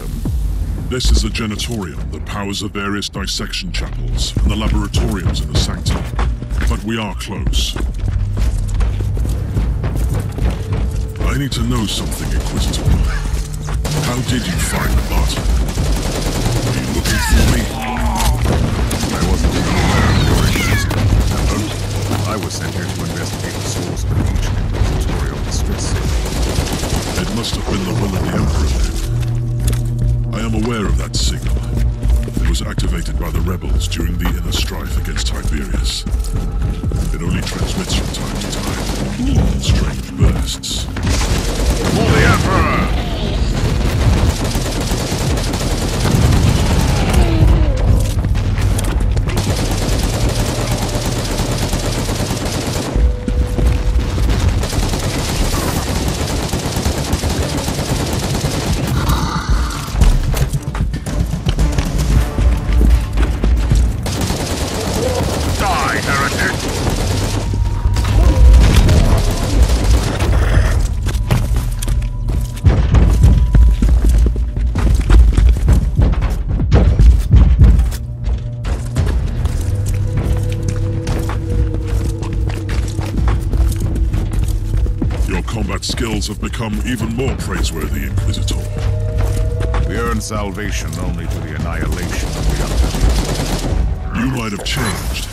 sanctum. This is the genitorium that powers the various dissection chapels and the laboratoriums in the sanctum. But we are close. I need to know something, Inquisitor. How did you find the? Are you looking for me? I wasn't even aware of your existence. I was sent here to investigate the source of each inquisitorial distress. It must have been the will of the Emperor. I am aware of that signal. It was activated by the rebels during the inner strife against Tiberius. It only transmits from time to time, strange bursts. For the Emperor! Become even more praiseworthy, Inquisitor. We earn salvation only to the annihilation of the unbelievable. You might have changed.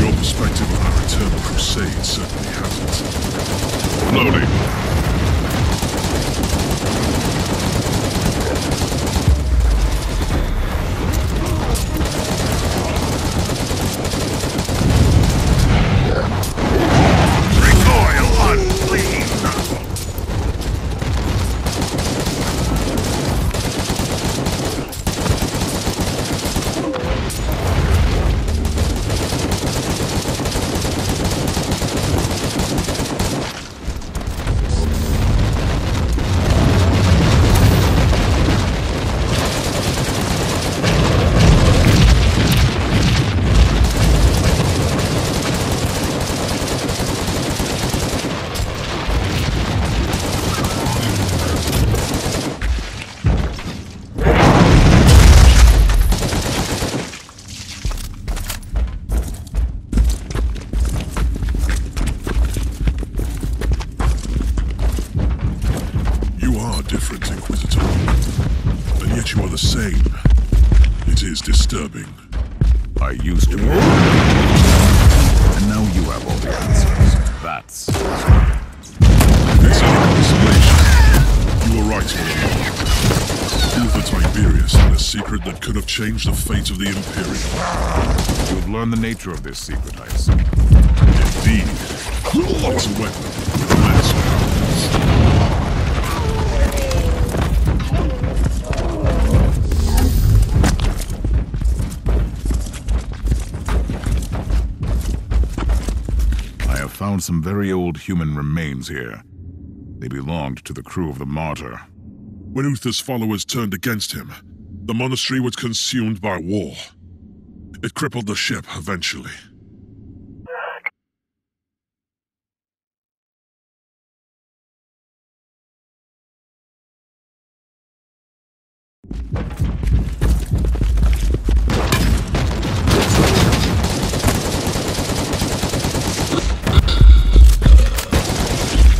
Your perspective on our eternal crusade certainly hasn't. Loading. Secret that could have changed the fate of the Imperium. You've learned the nature of this secret, I assume. Indeed. It's a weapon with immense powers. I have found some very old human remains here. They belonged to the crew of the Martyr. When Uther's followers turned against him, the monastery was consumed by war. It crippled the ship eventually.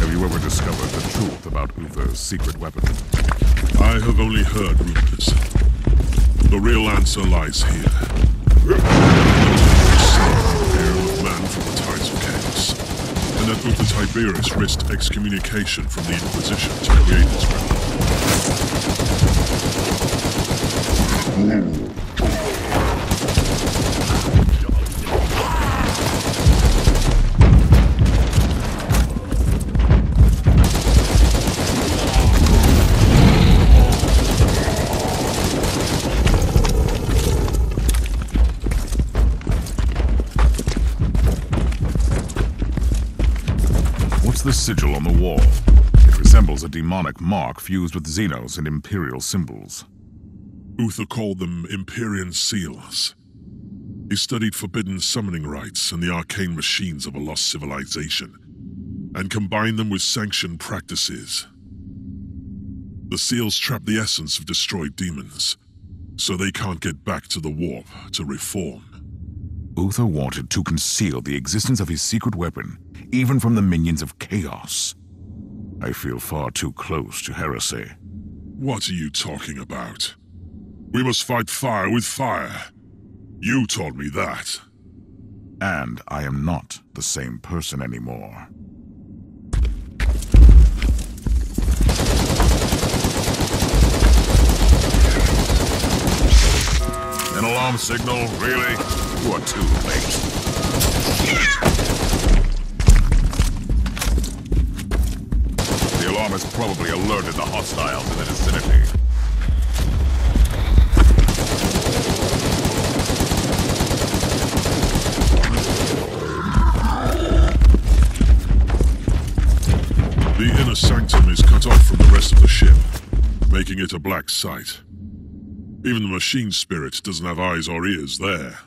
Have you ever discovered the truth about Uther's secret weapon? I have only heard rumors. The real answer lies here. Man from the of chaos. And that Uther Tiberius risked excommunication from the Inquisition to create this weapon. Sigil on the wall? It resembles a demonic mark fused with Xenos and Imperial symbols. Uther called them Empyrean seals. He studied forbidden summoning rites and the arcane machines of a lost civilization, and combined them with sanctioned practices. The seals trap the essence of destroyed demons, so they can't get back to the warp to reform. Uther wanted to conceal the existence of his secret weapon, even from the minions of Chaos. I feel far too close to heresy. What are you talking about? We must fight fire with fire. You told me that. And I am not the same person anymore. An alarm signal, really? You are too late. The alarm has probably alerted the hostiles in the vicinity. The inner sanctum is cut off from the rest of the ship, making it a black site. Even the machine spirit doesn't have eyes or ears there.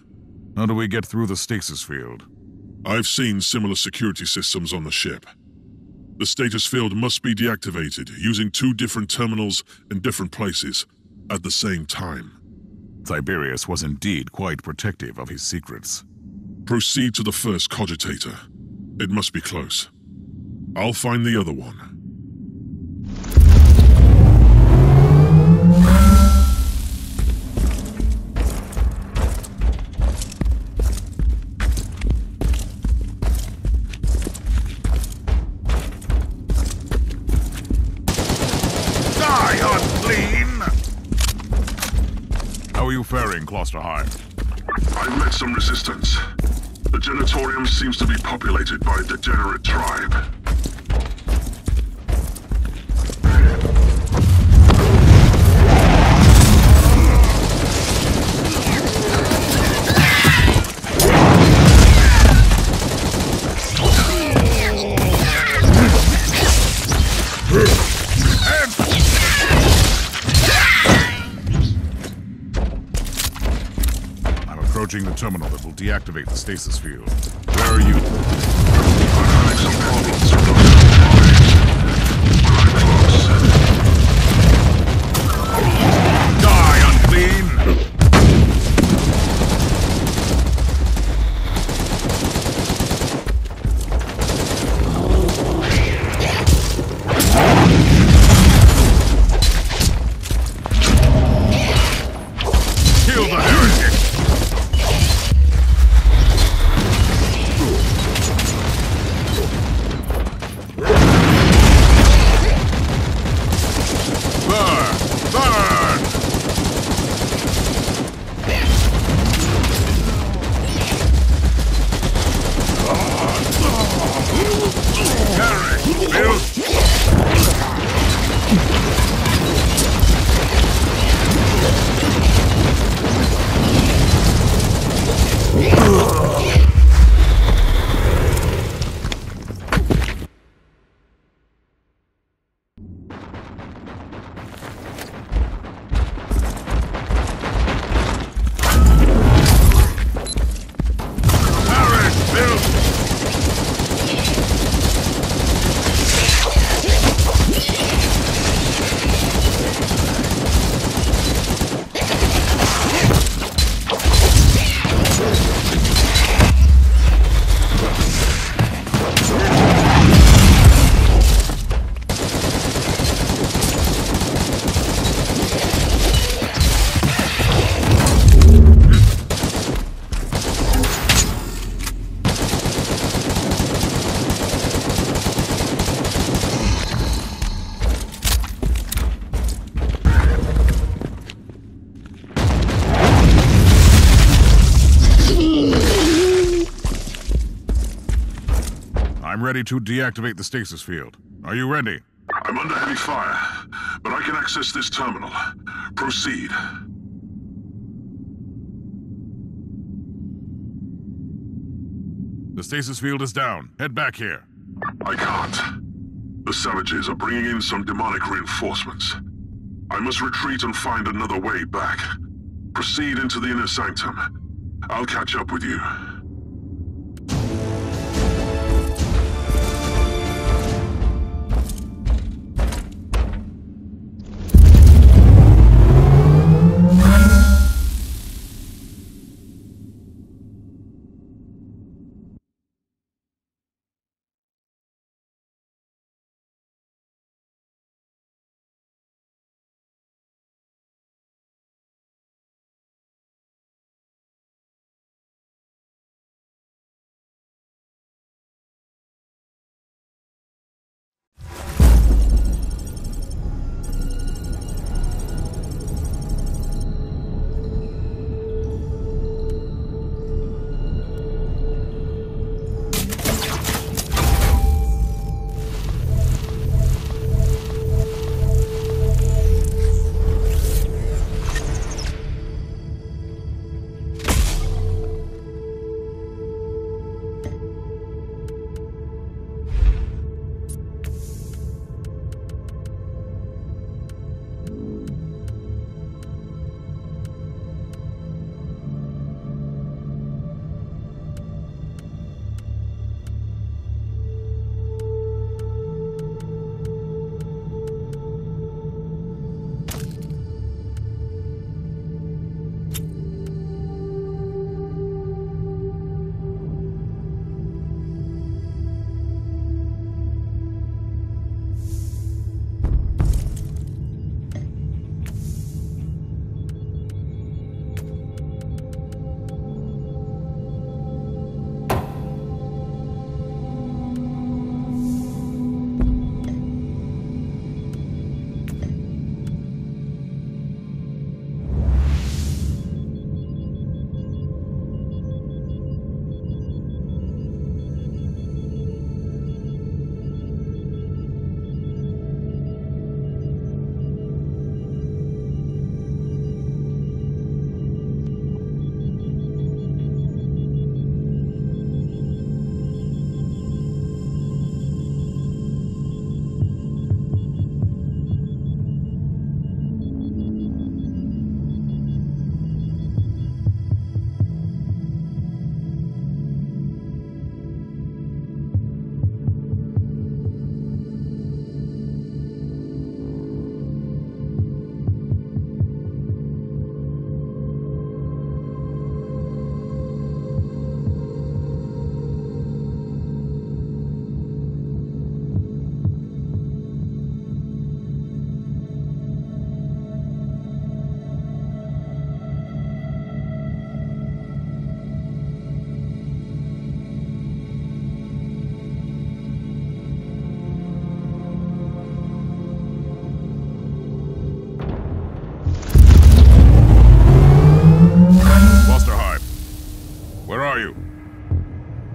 How do we get through the stasis field? I've seen similar security systems on the ship. The stasis field must be deactivated using two different terminals in different places at the same time. Tiberius was indeed quite protective of his secrets. Proceed to the first cogitator. It must be close. I'll find the other one. How are you faring, Klosterheim? I've met some resistance. The genitorium seems to be populated by a degenerate tribe. Approaching the terminal that will deactivate the stasis field. Where are you? Ready to deactivate the stasis field. Are you ready? I'm under heavy fire, but I can access this terminal. Proceed. The stasis field is down. Head back here. I can't. The savages are bringing in some demonic reinforcements. I must retreat and find another way back. Proceed into the inner sanctum. I'll catch up with you.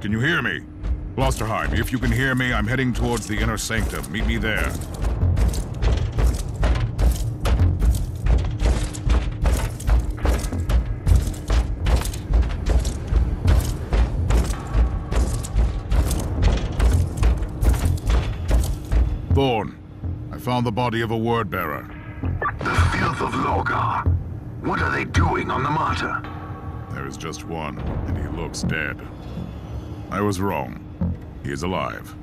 Can you hear me? Klosterheim, if you can hear me, I'm heading towards the inner sanctum. Meet me there. Thorn, I found the body of a word bearer. The filth of Lorgar. What are they doing on the Martyr? There is just one, and he looks dead. I was wrong. He is alive.